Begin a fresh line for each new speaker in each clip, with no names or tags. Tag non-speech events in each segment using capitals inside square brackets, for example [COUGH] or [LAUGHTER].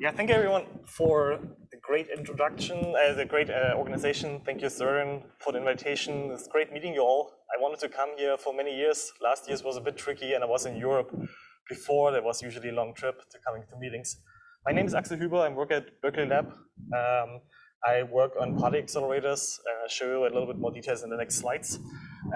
Yeah, thank you everyone for the great introduction, uh, the great uh, organization. Thank you, Søren, for the invitation. It's great meeting you all. I wanted to come here for many years. Last year's was a bit tricky, and I was in Europe before. There was usually a long trip to coming to meetings. My name is Axel Huebl. I work at Berkeley Lab. Um, I work on particle accelerators. Uh, I'll show you a little bit more details in the next slides.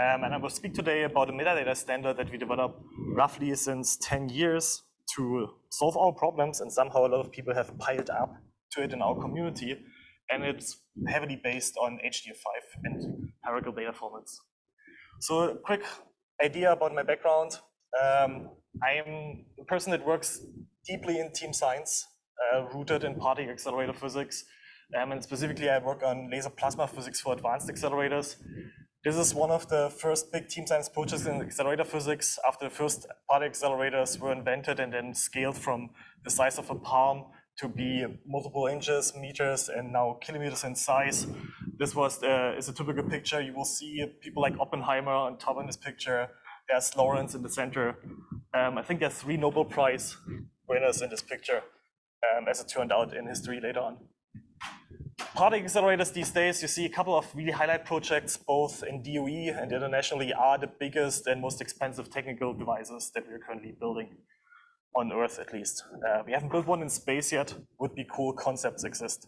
Um, and I will speak today about a metadata standard that we developed roughly since 10 years to solve our problems, and somehow a lot of people have piled up to it in our community, and it's heavily based on HDF5 and hierarchical data formats. So a quick idea about my background. Um, I am a person that works deeply in team science, uh, rooted in particle accelerator physics, um, and specifically I work on laser plasma physics for advanced accelerators. This is one of the first big team science projects in accelerator physics after the first particle accelerators were invented and then scaled from the size of a palm to be multiple inches, meters, and now kilometers in size. This was uh, is a typical picture. You will see people like Oppenheimer on top in this picture. There's Lawrence in the center. Um, I think there's three Nobel Prize winners in this picture, um, as it turned out in history later on. Particle accelerators these days, you see a couple of really highlight projects, both in DOE and internationally, are the biggest and most expensive technical devices that we're currently building on Earth, at least. Uh, we haven't built one in space yet. Would be cool. Concepts exist.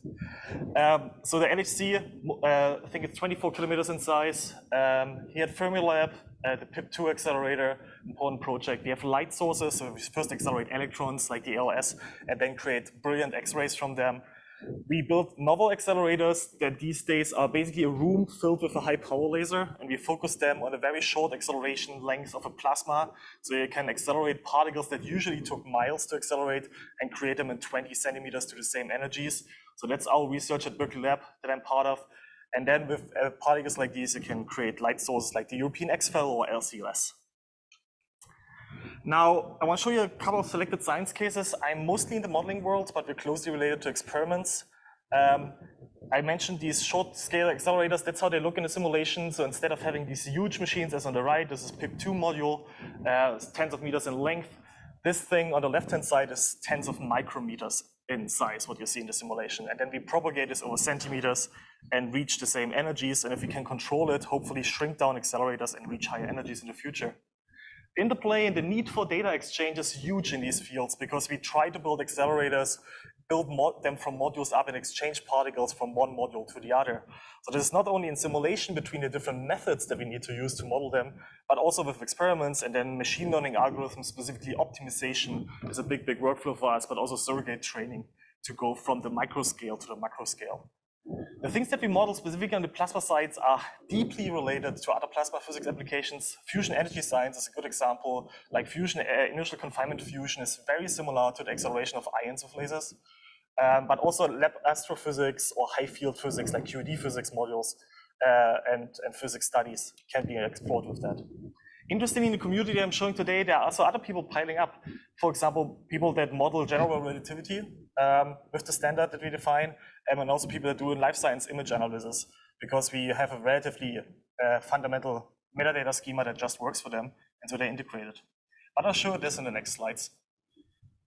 Um, so the LHC, uh, I think it's 24 kilometers in size. Um, here at Fermilab, uh, the PIP2 accelerator, important project. We have light sources, so we first accelerate electrons like the ALS, and then create brilliant X-rays from them we built novel accelerators that these days are basically a room filled with a high power laser, and we focus them on a very short acceleration length of a plasma, so you can accelerate particles that usually took miles to accelerate and create them in 20 centimeters to the same energies. So that's our research at Berkeley Lab that I'm part of. And then with uh, particles like these, you can create light sources like the European XFEL or LCLS. Now, I want to show you a couple of selected science cases. I'm mostly in the modeling world, but we're closely related to experiments. Um, I mentioned these short scale accelerators. That's how they look in a simulation. So instead of having these huge machines as on the right, this is PIP2 module, uh, tens of meters in length. This thing on the left-hand side is tens of micrometers in size, what you see in the simulation. And then we propagate this over centimeters and reach the same energies. And if we can control it, hopefully shrink down accelerators and reach higher energies in the future interplay and the need for data exchange is huge in these fields because we try to build accelerators, build them from modules up and exchange particles from one module to the other. So this is not only in simulation between the different methods that we need to use to model them, but also with experiments and then machine learning algorithms, specifically optimization is a big, big workflow for us, but also surrogate training to go from the micro scale to the macro scale. The things that we model specifically on the plasma sides are deeply related to other plasma physics applications. Fusion energy science is a good example. Like fusion, uh, inertial confinement fusion is very similar to the acceleration of ions with lasers. Um, but also lab astrophysics or high field physics like QED physics modules uh, and, and physics studies can be explored with that. Interestingly, in the community that I'm showing today, there are also other people piling up. For example, people that model general relativity um, with the standard that we define, um, and also people that do life science image analysis, because we have a relatively uh, fundamental metadata schema that just works for them, and so they integrate it. But I'll show this in the next slides.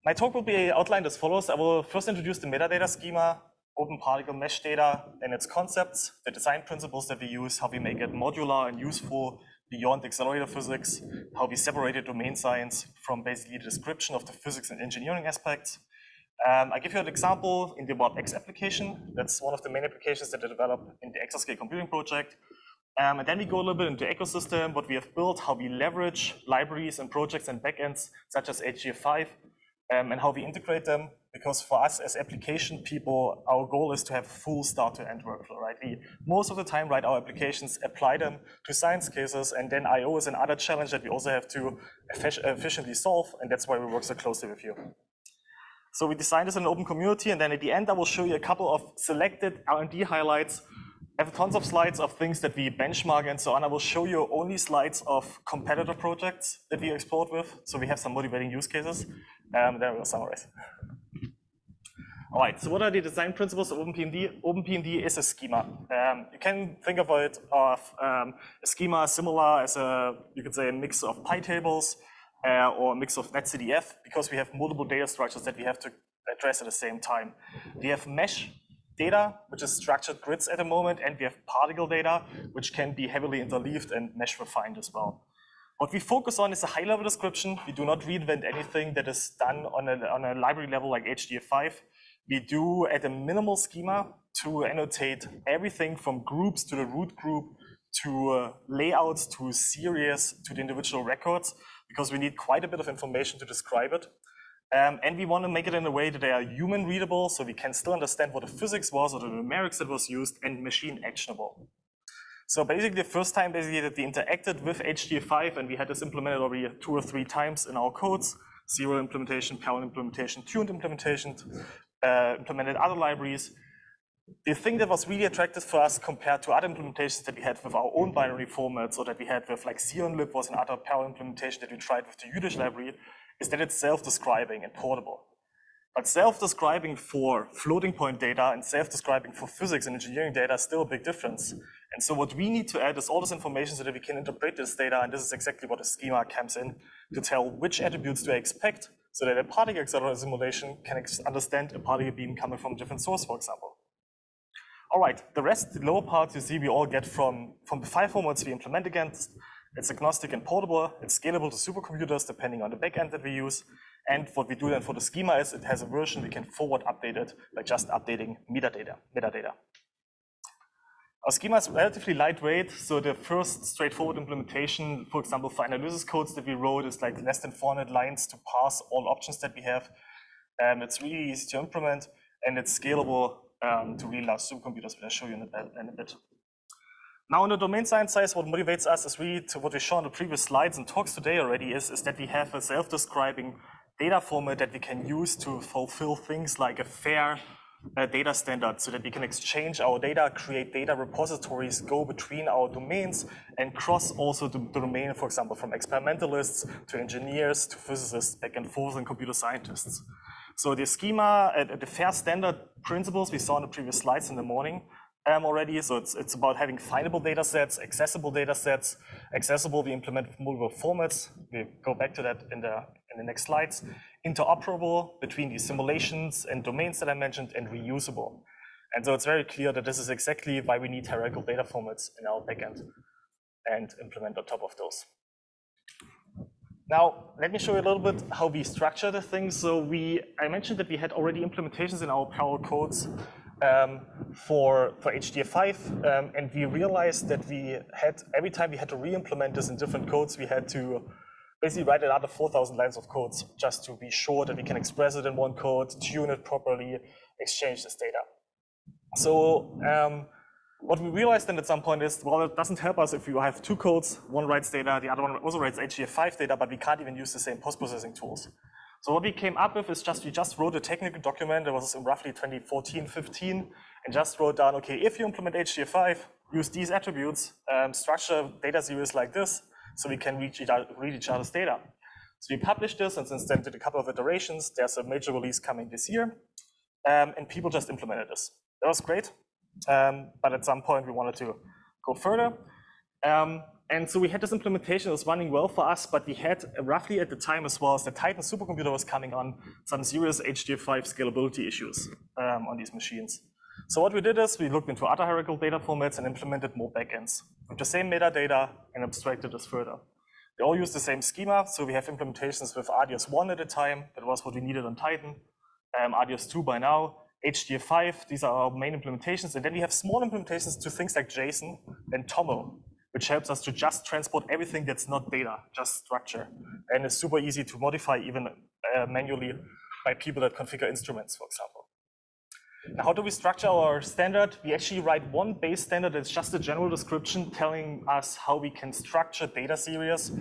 My talk will be outlined as follows. I will first introduce the metadata schema, open particle mesh data and its concepts, the design principles that we use, how we make it modular and useful beyond accelerator physics, how we separated domain science from basically the description of the physics and engineering aspects. Um, I give you an example in the WarpX application. That's one of the main applications that I develop in the Exascale computing project. Um, and then we go a little bit into ecosystem, what we have built, how we leverage libraries and projects and backends such as HDF5, um, and how we integrate them because for us as application people, our goal is to have full start to end workflow, right? We most of the time write our applications, apply them to science cases, and then I/O is another challenge that we also have to efficiently solve, and that's why we work so closely with you. So we designed this in an open community, and then at the end I will show you a couple of selected R&D highlights. I have tons of slides of things that we benchmark and so on. I will show you only slides of competitor projects that we explored with. So we have some motivating use cases. and then we'll summarize. All right, so what are the design principles of OpenPMD? OpenPMD is a schema. Um, you can think of it of um, a schema similar as a, you could say, a mix of PyTables. Uh, or a mix of NetCDF because we have multiple data structures that we have to address at the same time. We have mesh data, which is structured grids at the moment, and we have particle data, which can be heavily interleaved and mesh refined as well. What we focus on is a high-level description. We do not reinvent anything that is done on a, on a library level like HDF5. We do at a minimal schema to annotate everything from groups to the root group to uh, layouts to series to the individual records because we need quite a bit of information to describe it. Um, and we want to make it in a way that they are human readable so we can still understand what the physics was or the numerics that was used and machine actionable. So basically the first time basically that we interacted with HDF5 and we had this implemented already two or three times in our codes, serial implementation, parallel implementation, tuned implementation, uh, implemented other libraries. The thing that was really attractive for us compared to other implementations that we had with our own binary formats or that we had with like SIONlib was another parallel implementation that we tried with the UDish library is that it's self-describing and portable. But self-describing for floating point data and self-describing for physics and engineering data is still a big difference. And so what we need to add is all this information so that we can interpret this data, and this is exactly what the schema comes in to tell which attributes do I expect, so that a particle accelerator simulation can understand a particle beam coming from a different source, for example. All right, the rest, the lower part, you see we all get from, from the file formats we implement against, it's agnostic and portable. It's scalable to supercomputers depending on the backend that we use. And what we do then for the schema is it has a version we can forward update it by just updating metadata. metadata. Our schema is relatively lightweight, so the first straightforward implementation, for example, for analysis codes that we wrote is like less than 400 lines to pass all options that we have. Um, it's really easy to implement, and it's scalable um, to really large supercomputers, which I'll show you in a, in a bit. Now, on the domain science side, what motivates us is really to what we showed on the previous slides and talks today already is, is that we have a self-describing data format that we can use to fulfill things like a fair uh, data standard so that we can exchange our data, create data repositories, go between our domains, and cross also the, the domain, for example, from experimentalists to engineers to physicists, back and forth, and computer scientists. So the schema, uh, the fair standard principles we saw in the previous slides in the morning um, already. So it's, it's about having findable data sets, accessible data sets, accessible, we implement multiple formats. We go back to that in the, in the next slides. Interoperable between these simulations and domains that I mentioned, and reusable. And so it's very clear that this is exactly why we need hierarchical data formats in our backend and implement on top of those. Now, let me show you a little bit how we structure the thing. So we, I mentioned that we had already implementations in our parallel codes um, for, for HDF5, um, and we realized that we had, every time we had to re-implement this in different codes, we had to basically write another 4,000 lines of codes just to be sure that we can express it in one code, tune it properly, exchange this data. So um, what we realized then at some point is, well, it doesn't help us if you have two codes, one writes data, the other one also writes HDF5 data, but we can't even use the same post-processing tools. So what we came up with is just, we just wrote a technical document that was in roughly 2014, 15, and just wrote down, okay, if you implement HDF5, use these attributes, um, structure data series like this, so we can read each other's data. So we published this and since then did a couple of iterations. There's a major release coming this year, um, and people just implemented this. That was great, um, but at some point we wanted to go further. Um, and so we had this implementation that was running well for us, but we had roughly at the time as well as the Titan supercomputer was coming on some serious HDF5 scalability issues um, on these machines. So what we did is we looked into other hierarchical data formats and implemented more backends with the same metadata and abstracted this further. They all use the same schema, so we have implementations with ADIOS 1 at a time. That was what we needed on Titan. Um, ADIOS 2 by now. HDF5, these are our main implementations. And then we have small implementations to things like JSON and TOML, which helps us to just transport everything that's not data, just structure. And it's super easy to modify even uh, manually by people that configure instruments, for example. Now, how do we structure our standard? We actually write one base standard that's just a general description telling us how we can structure data series,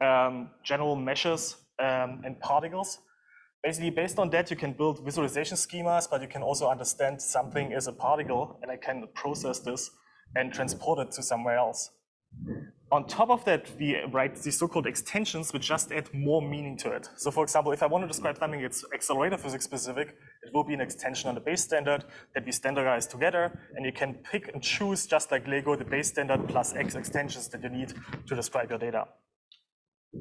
um, general meshes, um, and particles. Basically, based on that, you can build visualization schemas, but you can also understand something is a particle, and I can process this and transport it to somewhere else. On top of that, we write these so-called extensions, which just add more meaning to it. So for example, if I want to describe something that's accelerator physics specific, it will be an extension on the base standard that we standardize together, and you can pick and choose, just like Lego, the base standard plus X extensions that you need to describe your data.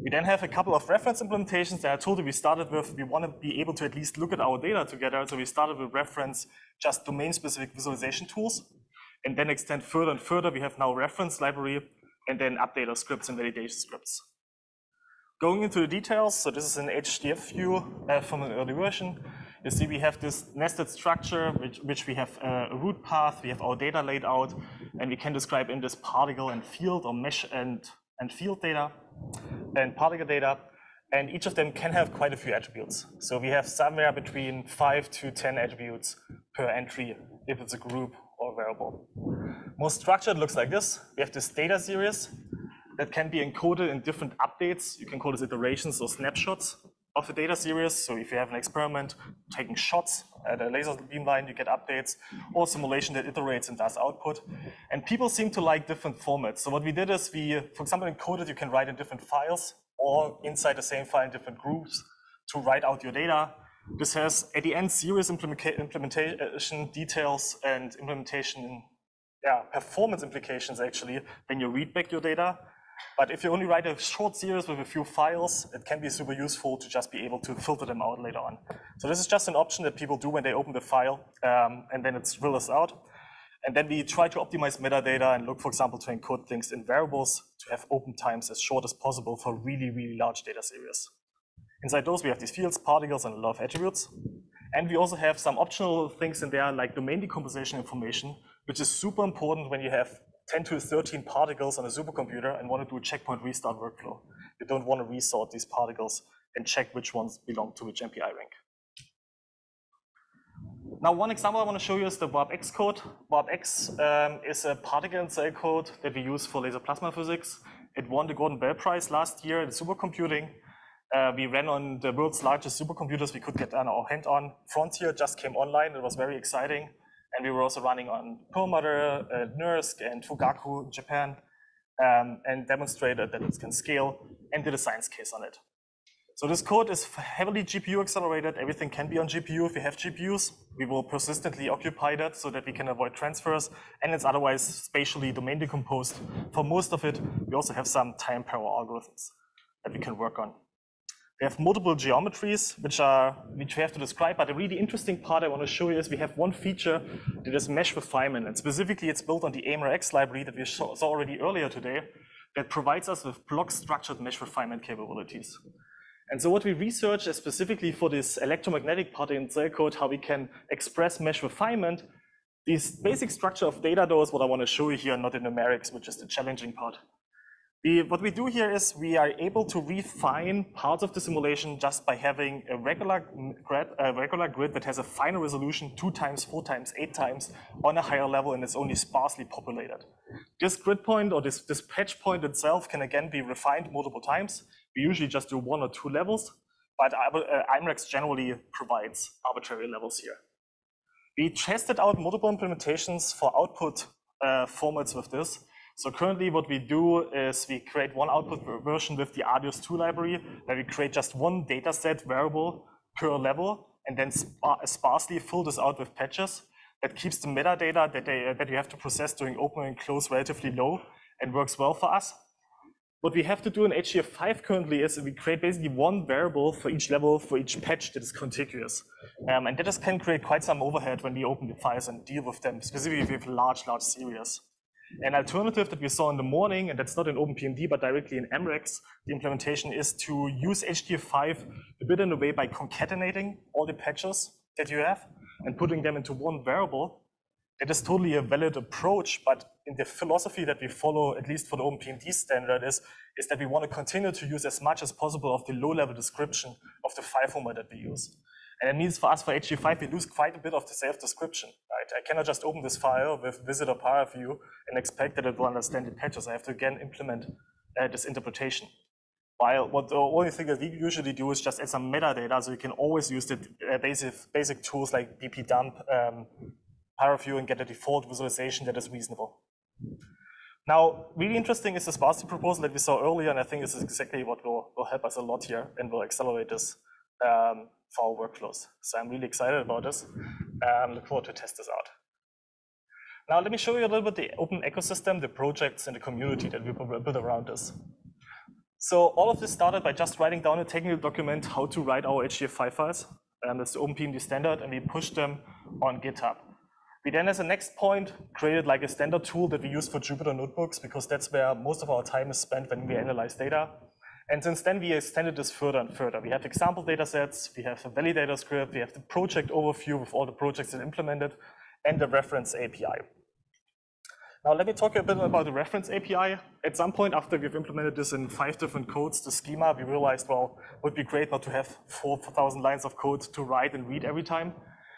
We then have a couple of reference implementations that I told you we started with. We want to be able to at least look at our data together. So we started with reference just domain-specific visualization tools, and then extend further and further. We have now reference library, and then updater scripts and validation scripts. Going into the details, so this is an HDF view uh, from an early version. You see we have this nested structure, which, which we have uh, a root path, we have our data laid out, and we can describe in this particle and field or mesh and, and field data and particle data. And each of them can have quite a few attributes. So we have somewhere between five to 10 attributes per entry if it's a group or variable. More structured looks like this. We have this data series that can be encoded in different updates. You can call this iterations or snapshots of the data series. So if you have an experiment taking shots Uh, at a laser beam line, you get updates, or simulation that iterates and does output. And people seem to like different formats. So what we did is we, for example, encoded you can write in different files or inside the same file in different groups to write out your data. This has at the end series implementation details and implementation, yeah, performance implications actually when you read back your data. But if you only write a short series with a few files, it can be super useful to just be able to filter them out later on. So this is just an option that people do when they open the file, um, and then it's filters out. And then we try to optimize metadata and look, for example, to encode things in variables to have open times as short as possible for really, really large data series. Inside those, we have these fields, particles, and a lot of attributes. And we also have some optional things in there, like domain decomposition information, which is super important when you have 10 to 13 particles on a supercomputer and want to do a checkpoint restart workflow. You don't want to resort these particles and check which ones belong to which MPI rank. Now, one example I want to show you is the WARPX code. WARPX um, is a particle and cell code that we use for laser plasma physics. It won the Gordon Bell Prize last year in supercomputing. Uh, we ran on the world's largest supercomputers we could get our hand on. Frontier just came online. It was very exciting. And we were also running on Perlmutter, uh, NERSC, and Fugaku in Japan, um, and demonstrated that it can scale and did a science case on it. So this code is heavily GPU accelerated. Everything can be on GPU if we have GPUs. We will persistently occupy that so that we can avoid transfers, and it's otherwise spatially domain decomposed. For most of it, we also have some time parallel algorithms that we can work on. We have multiple geometries, which are which we have to describe. But the really interesting part I want to show you is we have one feature that is mesh refinement, and specifically it's built on the AMReX library that we saw already earlier today, that provides us with block-structured mesh refinement capabilities. And so what we research is specifically for this electromagnetic part in cell code, how we can express mesh refinement. This basic structure of data, though, is what I want to show you here, not in numerics, which is the challenging part. We, what we do here is we are able to refine parts of the simulation just by having a regular grid, a regular grid that has a finer resolution, two times, four times, eight times on a higher level, and it's only sparsely populated. This grid point or this, this patch point itself can again be refined multiple times. We usually just do one or two levels, but uh, AMReX generally provides arbitrary levels here. We tested out multiple implementations for output uh, formats with this, so currently what we do is we create one output version with the ADIOS 2 library where we create just one data set variable per level and then sparsely fill this out with patches that keeps the metadata that, they, that you have to process during open and close relatively low and works well for us. What we have to do in HDF5 currently is we create basically one variable for each level for each patch that is contiguous. Um, and that just can create quite some overhead when we open the files and deal with them, specifically with large, large series. An alternative that we saw in the morning, and that's not in OpenPMD, but directly in AMREX, the implementation is to use HDF5 a bit in a way by concatenating all the patches that you have and putting them into one variable. It is totally a valid approach, but in the philosophy that we follow, at least for the OpenPMD standard, is, is that we want to continue to use as much as possible of the low-level description of the file format that we use. And it means for us, for HDF5, we lose quite a bit of the self-description, right? I cannot just open this file with VisIt or ParaView and expect that it will understand the patches. I have to again implement uh, this interpretation. While what the only thing that we usually do is just add some metadata, so you can always use the uh, basic, basic tools like bpdump, um, ParaView, and get a default visualization that is reasonable. Now, really interesting is the sparsity proposal that we saw earlier, and I think this is exactly what will, will help us a lot here and will accelerate this um, for our workflows. So I'm really excited about this. Um, look forward to test this out. Now let me show you a little bit the open ecosystem, the projects, and the community that we built around this. So all of this started by just writing down a technical document how to write our HDF5 files. And that's the OpenPMD standard, and we pushed them on GitHub. We then, as a next point, created like a standard tool that we use for Jupyter notebooks because that's where most of our time is spent when we analyze data. And since then, we extended this further and further. We have example data sets, we have a validator script, we have the project overview with all the projects that implemented, and the reference API. Now let me talk a bit about the reference API. At some point after we've implemented this in five different codes, the schema, we realized, well, it would be great not to have 4,000 lines of code to write and read every time.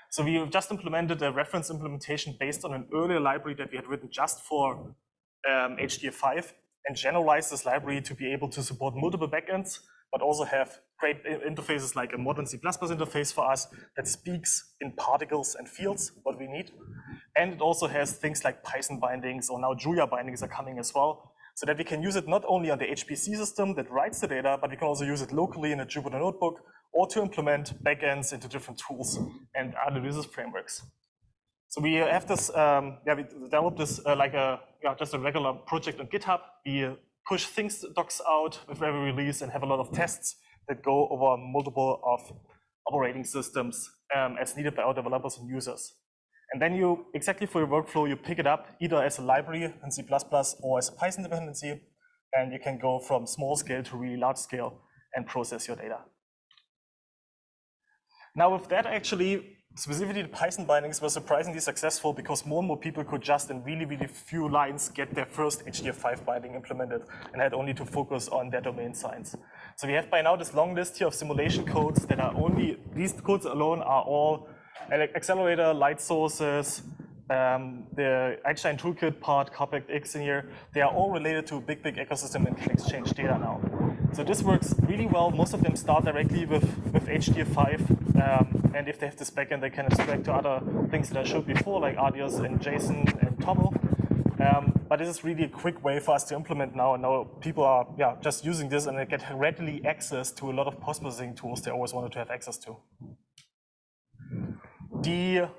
So we just implemented a reference implementation based on an earlier library that we had written just for um, HDF5 and generalize this library to be able to support multiple backends, but also have great interfaces like a modern C++ interface for us that speaks in particles and fields, what we need. And it also has things like Python bindings or now Julia bindings are coming as well, so that we can use it not only on the HPC system that writes the data, but we can also use it locally in a Jupyter notebook or to implement backends into different tools and other analysis frameworks. So we have this, um, yeah, we developed this uh, like a, yeah, just a regular project on GitHub. We push things docs out with every release and have a lot of tests that go over multiple of operating systems um, as needed by our developers and users. And then you, exactly for your workflow, you pick it up either as a library in C++ or as a Python dependency, and you can go from small scale to really large scale and process your data. Now with that, actually, specifically the Python bindings were surprisingly successful because more and more people could just in really, really few lines get their first HDF5 binding implemented and had only to focus on their domain science. So we have by now this long list here of simulation codes that are only, these codes alone are all accelerator, light sources, um, the Einstein Toolkit part, ImpactX in here, they are all related to big, big ecosystem and exchange data now. So this works really well. Most of them start directly with, with HDF5. Um, and if they have this backend, they can abstract to other things that I showed before, like ADIOS and JSON and TOML. Um, but this is really a quick way for us to implement now. And now people are yeah, just using this and they get readily access to a lot of post-processing tools they always wanted to have access to. The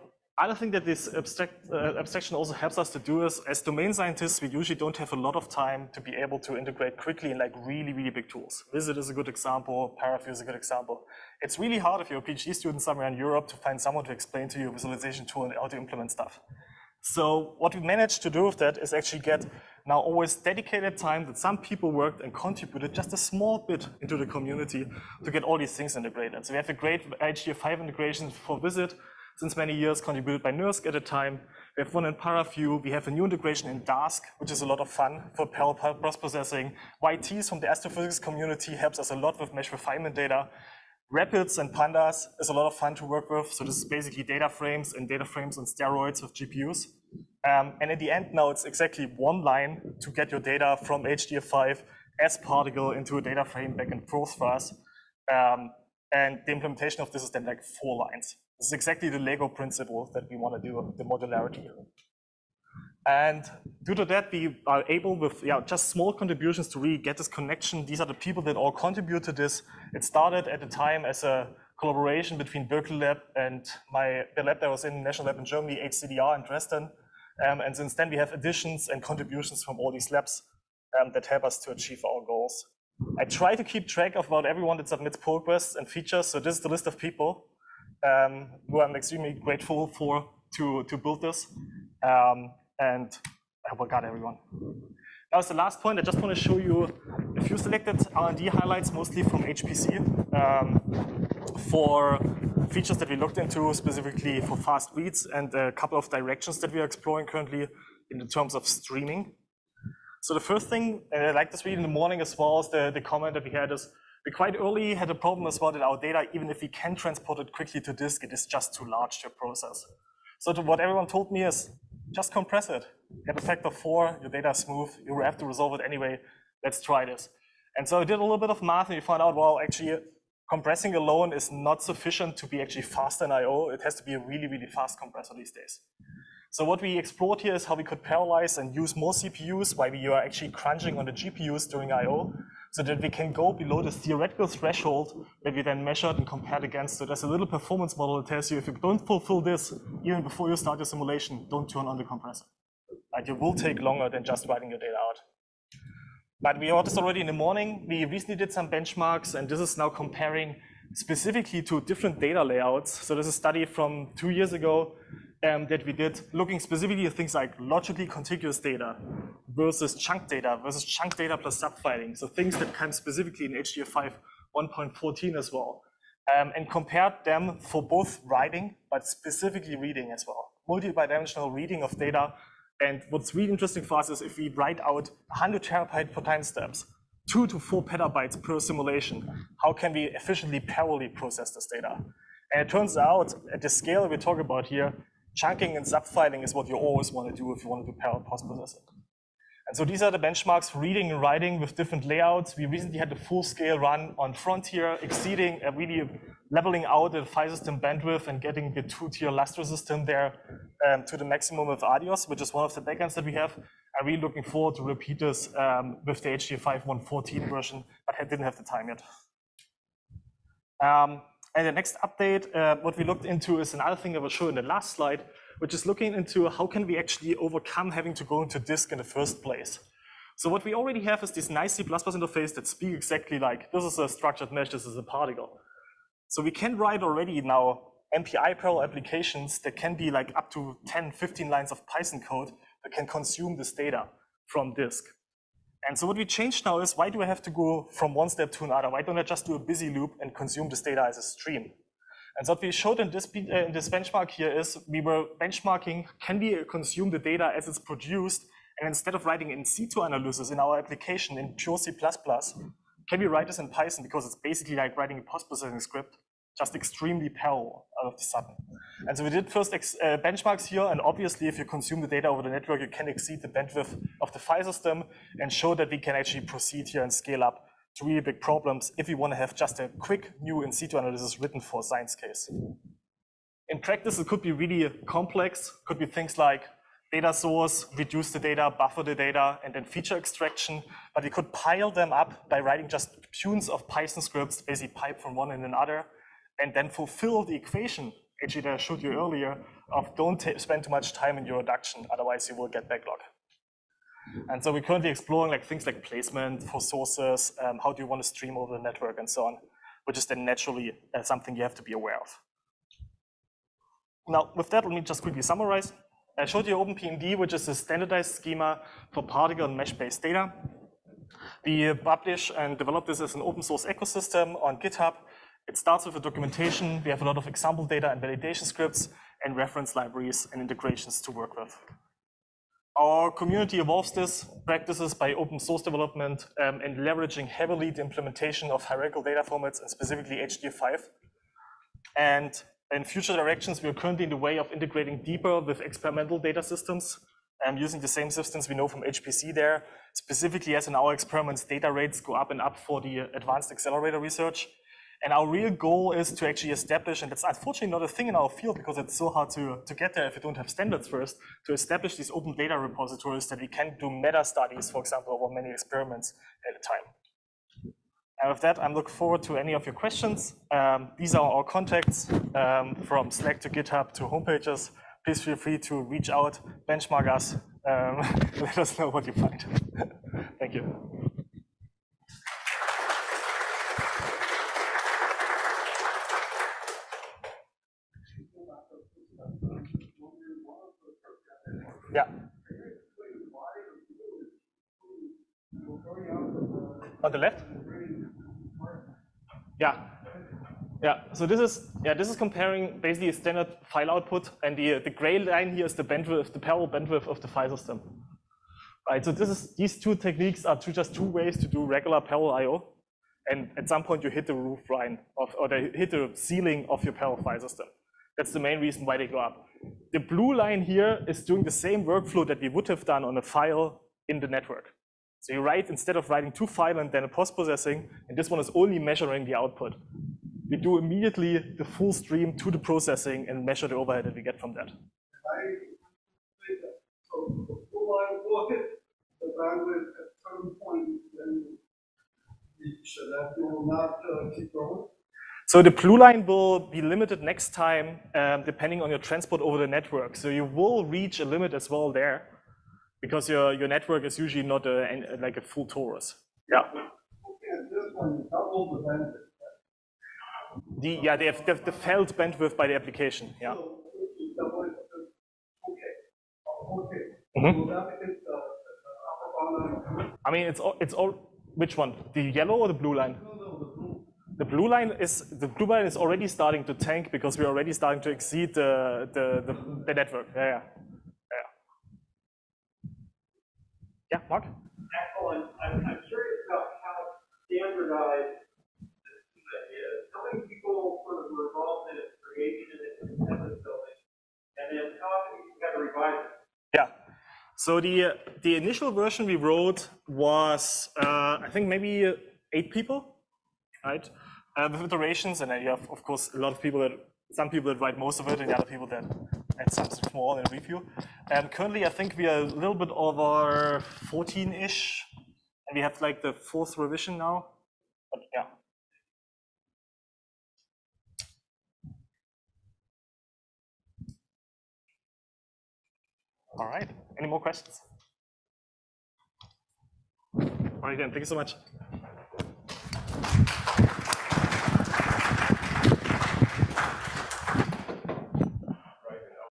other thing that this abstract, uh, abstraction also helps us to do is, as domain scientists, we usually don't have a lot of time to be able to integrate quickly in like really, really big tools. Visit is a good example, Paraview is a good example. It's really hard if you're a PhD student somewhere in Europe to find someone to explain to you a visualization tool and how to implement stuff. So what we managed to do with that is actually get now always dedicated time that some people worked and contributed just a small bit into the community to get all these things integrated. So we have a great HDF5 integration for Visit, since many years, contributed by NERSC at a time. We have one in Paraview. We have a new integration in Dask, which is a lot of fun for parallel processing. YTs from the astrophysics community helps us a lot with mesh refinement data. Rapids and Pandas is a lot of fun to work with. So this is basically data frames and data frames on steroids with GPUs. Um, and in the end now, it's exactly one line to get your data from HDF5 as particle into a data frame back and forth for us. Um, and the implementation of this is then like four lines. This is exactly the Lego principle that we want to do, the modularity. And due to that, we are able with yeah, just small contributions to really get this connection. These are the people that all contribute to this. It started at the time as a collaboration between Berkeley Lab and my the lab that was in National Lab in Germany, HZDR in Dresden. Um, and since then, we have additions and contributions from all these labs um, that help us to achieve our goals. I try to keep track of about everyone that submits pull requests and features. So this is the list of people um, who I'm extremely grateful for to, to build this. Um, and I hope I got everyone. That was the last point. I just want to show you a few selected R&D highlights, mostly from HPC, um, for features that we looked into specifically for fast reads and a couple of directions that we are exploring currently in terms of streaming. So the first thing, and I like this read in the morning as well as the, the comment that we had is we quite early had a problem as well that our data, even if we can transport it quickly to disk, it is just too large to process. So to what everyone told me is just compress it. Get a factor four, your data is smooth, you have to resolve it anyway. Let's try this. And so I did a little bit of math and we found out, well, actually compressing alone is not sufficient to be actually faster in I.O. It has to be a really, really fast compressor these days. So what we explored here is how we could parallelize and use more CPUs while we are actually crunching on the GPUs during I.O so that we can go below the theoretical threshold that we then measured and compared against. So there's a little performance model that tells you if you don't fulfill this, even before you start your simulation, don't turn on the compressor. Right? It will take longer than just writing your data out. But we noticed already in the morning, we recently did some benchmarks, and this is now comparing specifically to different data layouts. So this is a study from two years ago um, that we did, looking specifically at things like logically contiguous data versus chunk data versus chunk data plus subfiling. So things that come specifically in HDF5 1.14 as well. Um, and compared them for both writing, but specifically reading as well. Multi-dimensional reading of data. And what's really interesting for us is if we write out 100 terabyte per time steps, two to four petabytes per simulation, how can we efficiently parallelly process this data? And it turns out, at the scale we talk about here, chunking and subfiling is what you always want to do if you want to do parallel post-processing. And so these are the benchmarks for reading and writing with different layouts. We recently had a full scale run on Frontier, exceeding, really leveling out the file system bandwidth and getting the two-tier Lustre system there um, to the maximum of Adios, which is one of the backends that we have. I'm really looking forward to repeat this um, with the HDF5 1.14 version, but I didn't have the time yet. Um, and the next update, uh, what we looked into is another thing I will show in the last slide, which is looking into how can we actually overcome having to go into disk in the first place. So what we already have is this nice C++ interface that speaks exactly like, this is a structured mesh, this is a particle. So we can write already now MPI parallel applications that can be like up to 10, 15 lines of Python code that can consume this data from disk. And so what we changed now is why do I have to go from one step to another? Why don't I just do a busy loop and consume this data as a stream? And so what we showed in this, in this benchmark here is we were benchmarking, can we consume the data as it's produced? And instead of writing in situ analysis in our application in pure C++, can we write this in Python? Because it's basically like writing a post-processing script, just extremely parallel out of the sudden. And so we did first uh, benchmarks here, and obviously if you consume the data over the network, you can exceed the bandwidth of the file system and show that we can actually proceed here and scale up to really big problems if we want to have just a quick new in situ analysis written for a science case. In practice, it could be really complex, could be things like data source, reduce the data, buffer the data, and then feature extraction. But we could pile them up by writing just tunes of Python scripts, basically pipe from one and another, and then fulfill the equation, that I showed you earlier, of don't spend too much time in your reduction, otherwise you will get backlog. And so we're currently exploring like things like placement for sources, um, how do you want to stream over the network and so on, which is then naturally uh, something you have to be aware of. Now, with that, let me just quickly summarize. I showed you OpenPMD, which is a standardized schema for particle and mesh-based data. We publish and develop this as an open source ecosystem on GitHub. It starts with a documentation. We have a lot of example data and validation scripts and reference libraries and integrations to work with. Our community evolves this practices by open source development um, and leveraging heavily the implementation of hierarchical data formats and specifically HDF5. And in future directions, we are currently in the way of integrating deeper with experimental data systems and using the same systems we know from HPC there. Specifically, as in our experiments, data rates go up and up for the advanced accelerator research. And our real goal is to actually establish, and that's unfortunately not a thing in our field because it's so hard to, to get there if you don't have standards first, to establish these open data repositories that we can do meta studies, for example, over many experiments at a time. And with that, I'm looking forward to any of your questions. Um, these are our contacts um, from Slack to GitHub to homepages. Please feel free to reach out, benchmark us, um, [LAUGHS] let us know what you find. [LAUGHS] Thank you. Yeah. On the left? Yeah. Yeah, so this is yeah, this is comparing basically a standard file output, and the the gray line here is the bandwidth, the parallel bandwidth of the file system. Right, so this is these two techniques are two, just two ways to do regular parallel I/O, and at some point you hit the roof line of, or they hit the ceiling of your parallel file system. That's the main reason why they go up. The blue line here is doing the same workflow that we would have done on a file in the network. So you write, instead of writing two file and then a post-processing, and this one is only measuring the output. We do immediately the full stream to the processing and measure the overhead that we get from that. That not uh, keep going? So the blue line will be limited next time, um, depending on your transport over the network. So you will reach a limit as well there. because your, your network is usually not a, like a full torus. Yeah. The, yeah, they have, they have the felt bandwidth by the application. Yeah. Mm -hmm. I mean, it's all, it's all, which one? The yellow or the blue line? The blue line is, the blue line is already starting to tank because we're already starting to exceed the, the, the, the network. Yeah, yeah. Yeah, yeah Mark?
Excellent. I'm, I'm curious about how standardized this is. How many people sort of were involved in its creation and its building? And then how often you got to revise it?
Yeah. So the the initial version we wrote was uh, I think maybe eight people, right? Uh, with iterations, and then you have of course a lot of people that some people that write most of it, and the other people that add something small in review. And currently, I think we are a little bit over 14-ish, and we have like the fourth revision now. But yeah. All right. Any more questions? All right, then. Thank you so much. Thank you.